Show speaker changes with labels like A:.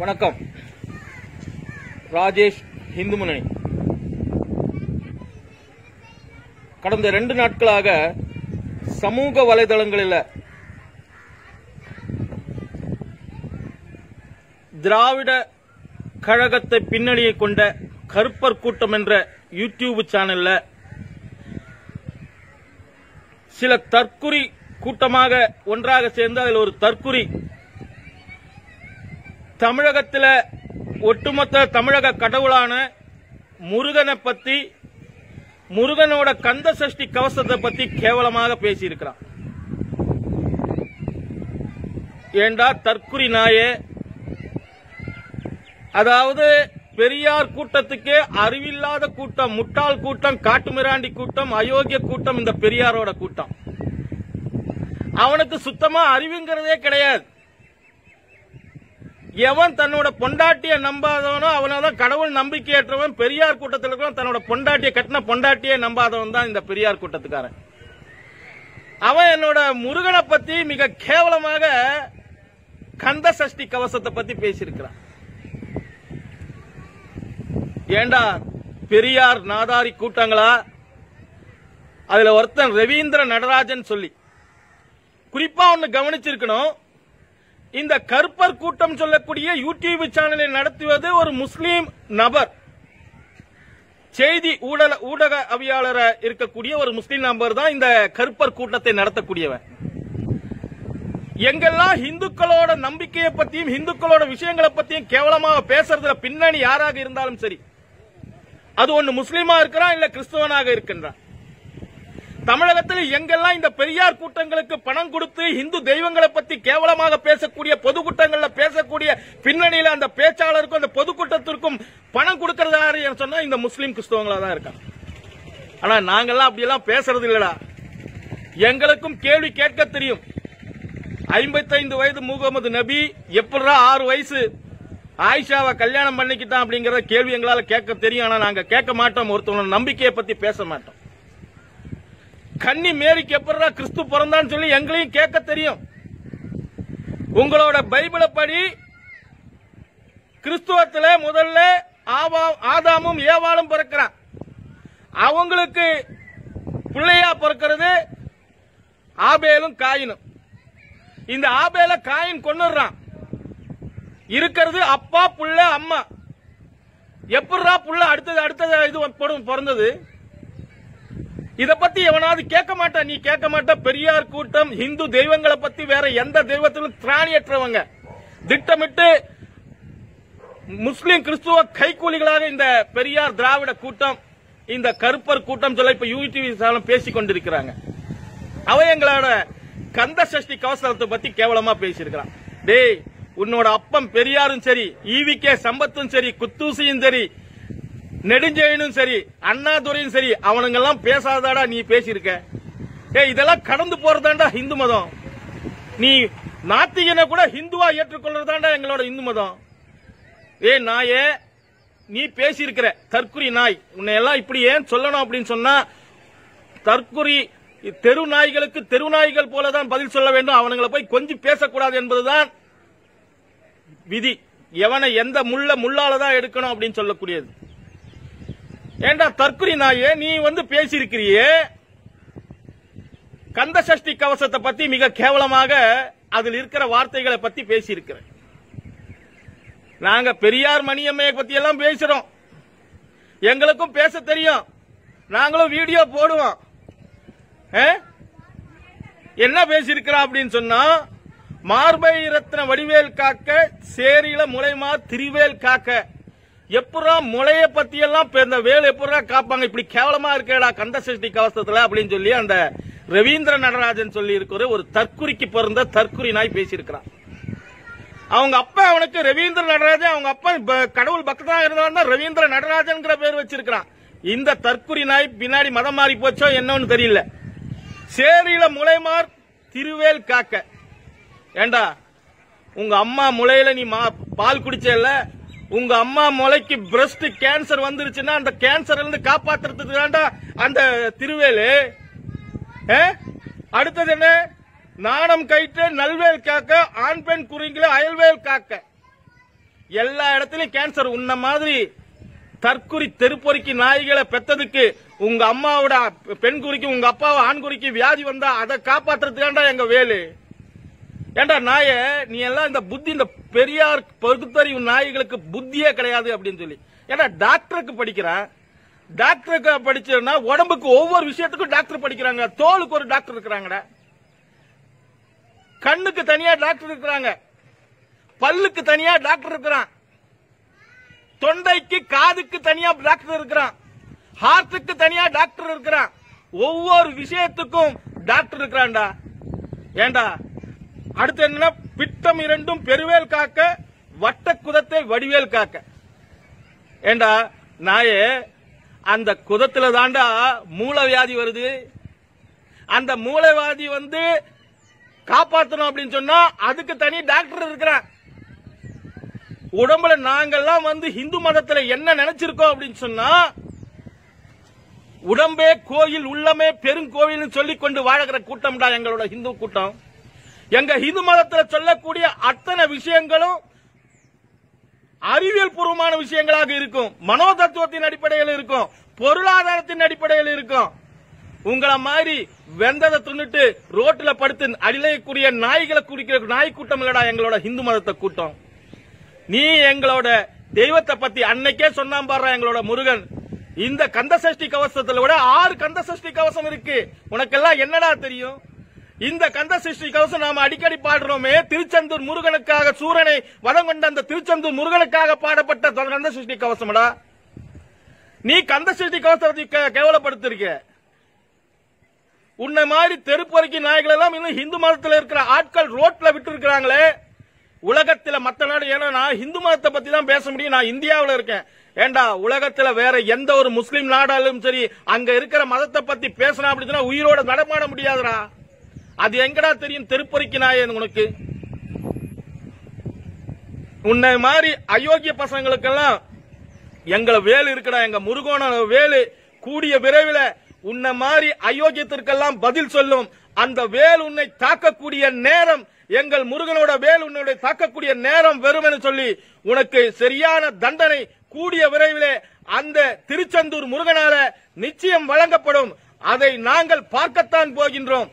A: வணக்கம். ராஜேஷ் இந்து முன்னணி. கடந்த ரெண்டு நாட்களாக சமூக வலைதளங்களில் திராவிட கழகத்தை பின்னணியை கொண்ட கருப்பர் கூட்டம் என்ற யூடியூப் சேனல்ல சில தற்குறி கூட்டமாக ஒன்றாக சேர்ந்து அதில் ஒரு தற்குறி தமிழகத்தில் ஒட்டுமொத்த தமிழக கடவுளான முருகனை பத்தி முருகனோட கந்த சஷ்டி கவசத்தை பத்தி கேவலமாக பேசியிருக்கிறான். ஏண்டா தற்குறி நாயே? அதாவது பெரியார் கூட்டத்துக்கே அறிவில்லாத கூட்டம் முட்டாள் கூட்டம் காட்டுமிராண்டி கூட்டம் அயோக்கிய கூட்டம் இந்த பெரியாரோட கூட்டம். அவனுக்கு சுத்தமா அறிவுங்கிறதே கிடையாது. எவன் தன்னோட பொண்டாட்டிய நம்பாதவனோ அவனதான் கடவுள் நம்பிக்கையற்றவன். பெரியார் கூட்டத்தில் இருக்கிறவன் தன்னோட பொண்டாட்டிய கட்டின பொண்டாட்டியே நம்பாதவன் தான் இந்த பெரியார் கூட்டத்துக்காரன். அவன் என்னோட முருகனை பத்தி மிக கேவலமாக கந்த சஷ்டி கவசத்தை பத்தி பேசியிருக்கிறான். ஏண்டா பெரியார் நாதாரி கூட்டங்களா? அதுல ஒருத்தன் ரவீந்திர நடராஜன் சொல்லி. குறிப்பா ஒன்னு கவனிச்சிருக்கணும். இந்த கருப்பர் கூட்டம் சொல்லக்கூடிய யூடியூப் சேனலை நடத்துவது ஒரு முஸ்லீம் நபர். செய்தி ஊடக ஊடக அவியாளர இருக்கக்கூடிய ஒரு முஸ்லீம் நபர் தான் இந்த கருப்பர் கூட்டத்தை நடத்தக்கூடியவன். எங்கெல்லாம் இந்துக்களோட நம்பிக்கையை பத்தியும் இந்துக்களோட விஷயங்களை பத்தியும் கேவலமாக பேசுறதுல பின்னணி யாராக இருந்தாலும் சரி அது ஒன்னு முஸ்லீமா இருக்கிறான் இல்ல கிறிஸ்தவனாக இருக்கின்றான். தமிழகத்தில் எங்கெல்லாம் இந்த பெரியார் கூட்டங்களுக்கு பணம் கொடுத்து இந்து தெய்வங்களை பத்தி கேவலமாக பேசக்கூடிய பொதுக்கூட்டங்கள்ல பேசக்கூடிய பின்னணியில அந்த பேச்சாளருக்கும் அந்த பொதுக்கூட்டத்திற்கும் பணம் கொடுக்கறதா சொன்னா இந்த முஸ்லீம் கிறிஸ்தவங்களா தான் இருக்காங்க. ஆனா நாங்கெல்லாம் அப்படியெல்லாம் பேசுறது இல்லடா. எங்களுக்கும் கேள்வி கேட்க தெரியும். ஐம்பத்தைந்து வயது முகமது நபி எப்படா ஆறு வயசு? ஆயிஷாவை கல்யாணம் பண்ணிக்கிட்டான் அப்படிங்கறத கேள்வி எங்களால கேட்க தெரியும். ஆனா நாங்க கேட்க மாட்டோம். ஒருத்தவங்க நம்பிக்கையை பத்தி பேச மாட்டோம். கன்னி மேரிக்கு எப்படா கிறிஸ்து பிறந்தான்னு சொல்லி எங்களையும் கேட்க தெரியும். உங்களோட பைபிளை படி கிறிஸ்துவத்தில் முதல்ல ஆதாமும் ஏவாளும் பிறக்கிறான். அவங்களுக்கு பிள்ளையா பிறக்கிறது ஆபேலும் காயினும். இந்த ஆபேல காயின் கொன்னுடுறான். இருக்கிறது அப்பா புள்ள அம்மா. எப்படா புள்ள அடுத்தது அடுத்தது இது பிறந்தது? இத பத்தி எவனாவது கேட்க மாட்டா நீ கேட்க மாட்ட. பெரியார் கூட்டம் இந்து தெய்வங்களை பத்தி வேற எந்த தெய்வத்திலும் திராணியற்றவங்க திட்டமிட்டு முஸ்லிம் கிறிஸ்துவ கைக்கூலிகளாக இந்த பெரியார் திராவிட கூட்டம் இந்த கருப்பர் கூட்டம் சொல்ல இப்ப யூடிவி சாலம் பேசிக் கொண்டிருக்கிறாங்க. அவ எங்களோட கந்த சஷ்டி கவசரத்தை பத்தி கேவலமா பேசியிருக்கிறான். டேய் உன்னோட அப்பம் பெரியாரும் சரி ஈவிகே சம்பத்தும் சரி குத்தூசியும் சரி நெடுஞ்செயனும் சரி அண்ணாதுரையும் சரி அவனுங்க எல்லாம் பேசாதாடா நீ பேசியிருக்க. ஏ இதெல்லாம் கடந்து போறதாண்டா இந்து மதம். நீ நாத்திகனை கூட ஹிந்துவா ஏற்றுக்கொள்றதாண்டா எங்களோட இந்து மதம். ஏய் நாயே நீ பேசியிருக்கிற தற்குறி நாய். உன்னை எல்லாம் இப்படி ஏன் சொல்லணும் அப்படின்னு சொன்னா தற்குறி தெரு நாய்களுக்கு தெரு நாய்கள் போலதான் பதில் சொல்ல வேண்டும். அவனுங்களை போய் கொஞ்சம் பேசக்கூடாது என்பதுதான் விதி. எவனை எந்த முள்ள முள்ளால தான் எடுக்கணும் அப்படின்னு சொல்லக்கூடியது. ஏண்டா தற்குறி நாயே? நீ வந்து பேசியிருக்கிறியே? கந்த சஷ்டி கவசத்தை பத்தி மிக கேவலமாக அதில் இருக்கிற வார்த்தைகளை பத்தி பேசியிருக்கிற நாங்க பெரியார் மணியம்மையை பத்தி எல்லாம் பேசுறோம். எங்களுக்கும் பேச தெரியும். நாங்களும் வீடியோ போடுவோம். ஆ? என்ன பேசியிருக்கிறா அப்படின்னு சொன்னா மார்பை ரத்ன வடிவேல் காக்க சேரியில முளைமா திரிவேல் காக்க. எப்படா முளைய பத்தி எல்லாம் வேலை இந்த காப்பாங்க? இப்படி கேவலமா இருக்கேடா கந்த சஷ்டி கவசத்துல அப்படின்னு சொல்லி அந்த ரவீந்திர நடராஜன் சொல்லி இருக்கிற ஒரு தற்குறிக்கு பிறந்த தற்குறி நாய் பேசியிருக்கிறான். அவங்க அப்பா அவனுக்கு ரவீந்திர நடராஜன் அவங்க அப்பா கடவுள் பக்தனா இருந்தாலும் தான் ரவீந்திர நடராஜன் பேர் வச்சிருக்கிறான். இந்த தற்குறி நாய் பின்னாடி மதம் மாறி போச்சோ என்னன்னு தெரியல. சேரியில முளைமார் திருவேல் காக்க. ஏண்டா உங்க அம்மா முளையில நீ மா- பால் குடிச்சல உங்க அம்மா முளைக்கு பிரஸ்ட் கேன்சர் வந்துருச்சுன்னா அந்த கேன்சர்ல இருந்து காப்பாத்துறதுக்கு வேண்டாம் அந்த திருவேலு. ஆ? அடுத்தது என்ன? நாணம் கயிற்று நல்வேல் காக்க ஆண் பெண் குறிங்கள அயல்வேல் காக்க. எல்லா இடத்துலயும் கேன்சர் உன்ன மாதிரி தற்குறி தெருப்பொறிக்கு நாய்களை பெத்ததுக்கு உங்க அம்மாவோட பெண் குறிக்கு உங்க அப்பாவை ஆண் குறிக்கு வியாதி வந்தா அதை காப்பாத்துறதுக்காண்டா எங்க வேலு. ஏண்டா நாய நீ எல்லாம் இந்த புத்தி இந்த பெரியார் பகுத்தறிவு நாய்களுக்கு புத்தியே கிடையாது அப்படின்னு சொல்லி. ஏண்டா டாக்டருக்கு படிக்கிறான்? டாக்டருக்கு படிச்சதுன்னா உடம்புக்கு ஒவ்வொரு விஷயத்துக்கும் டாக்டர் படிக்கிறாங்க. தோலுக்கு ஒரு டாக்டர் இருக்கிறாங்கடா. கண்ணுக்கு தனியா டாக்டர் இருக்கிறாங்க. பல்லுக்கு தனியா டாக்டர் இருக்கிறான். தொண்டைக்கு காதுக்கு தனியா டாக்டர் இருக்கிறான். ஹார்ட்டுக்கு தனியா டாக்டர் இருக்கிறான். ஒவ்வொரு விஷயத்துக்கும் டாக்டர் இருக்கிறான்டா. ஏண்டா அடுத்து என்ன பிட்டம் இரண்டும் பெருவேல் காக்க வட்ட குதத்தை வடிவேல் காக்க. ஏண்டா நாயே அந்த குதத்துல தாண்டா மூலவியாதி வருது. அந்த மூளைவாதி வந்து காப்பாத்தணும் அப்படின்னு சொன்னா அதுக்கு தனி டாக்டர் இருக்கிறான். உடம்புல நாங்கெல்லாம் வந்து இந்து மதத்துல என்ன நினைச்சிருக்கோம் அப்படின்னு சொன்னா உடம்பே கோயில் உள்ளமே பெருங்கோயில் சொல்லிக் கொண்டு வாழ்கிற கூட்டம்டா எங்களோட இந்து கூட்டம். எங்க இந்து மதத்தில் சொல்லக்கூடிய அத்தனை விஷயங்களும் அறிவியல் பூர்வமான விஷயங்களாக இருக்கும். மனோ தத்துவத்தின் அடிப்படையில் இருக்கும். பொருளாதாரத்தின் அடிப்படையில் இருக்கும். உங்களை மாதிரி வெந்ததை தின்னுட்டு ரோட்ல படுத்து அடிலையக்கூடிய நாய்களை குடிக்கிற நாய் கூட்டம் இல்லடா எங்களோட இந்து மதத்தை கூட்டம். நீ எங்களோட தெய்வத்தை பத்தி அன்னைக்கே சொன்னான் பாரு எங்களோட முருகன். இந்த கந்த சஷ்டி கவசத்துல விட ஆறு கந்த சஷ்டி கவசம் இருக்கு. உனக்கெல்லாம் என்னடா தெரியும்? இந்த கந்த சிருஷ்டி கவசம் நாம அடிக்கடி பாடுறோமே திருச்செந்தூர் முருகனுக்காக சூரனை வளம் கொண்ட அந்த திருச்செந்தூர் முருகனுக்காக பாடப்பட்ட கந்த சிருஷ்டி கவசம்டா? நீ கந்த சிருஷ்டி கவசத்தை கே- கேவலப்படுத்திருக்க. உன்னை மாதிரி தெருப்பொறுக்கி நாய்கள் எல்லாம் இன்னும் இந்து மதத்தில் இருக்கிற ஆட்கள் ரோட்ல விட்டு இருக்கிறாங்களே உலகத்தில் மற்ற நாடு ஏன்னா நான் இந்து மதத்தை பத்தி தான் பேச முடியும். நான் இந்தியாவில் இருக்கேன். ஏண்டா உலகத்துல வேற எந்த ஒரு முஸ்லீம் நாடாலும் சரி அங்க இருக்கிற மதத்தை பத்தி பேசணும் அப்படின்னு சொன்னா உயிரோட நடமாட முடியாதுடா. அது எங்கடா தெரியும்? தெருப்பொறிக்கு நாயன் உனக்கு. உன்னை மாதிரி அயோக்கிய பசங்களுக்கெல்லாம் எங்களை வேலு இருக்கடா எங்க முருகோன வேலு. கூடிய விரைவில் உன்னை மாதிரி அயோக்கியத்திற்கெல்லாம் பதில் சொல்லும். அந்த வேல் உன்னை தாக்கக்கூடிய நேரம் எங்கள் முருகனோட வேல் உன்னுடைய தாக்கக்கூடிய நேரம் வெறும் சொல்லி உனக்கு சரியான தண்டனை கூடிய விரைவிலே அந்த திருச்செந்தூர் முருகனால நிச்சயம் வழங்கப்படும். அதை நாங்கள் பார்க்கத்தான் போகின்றோம்.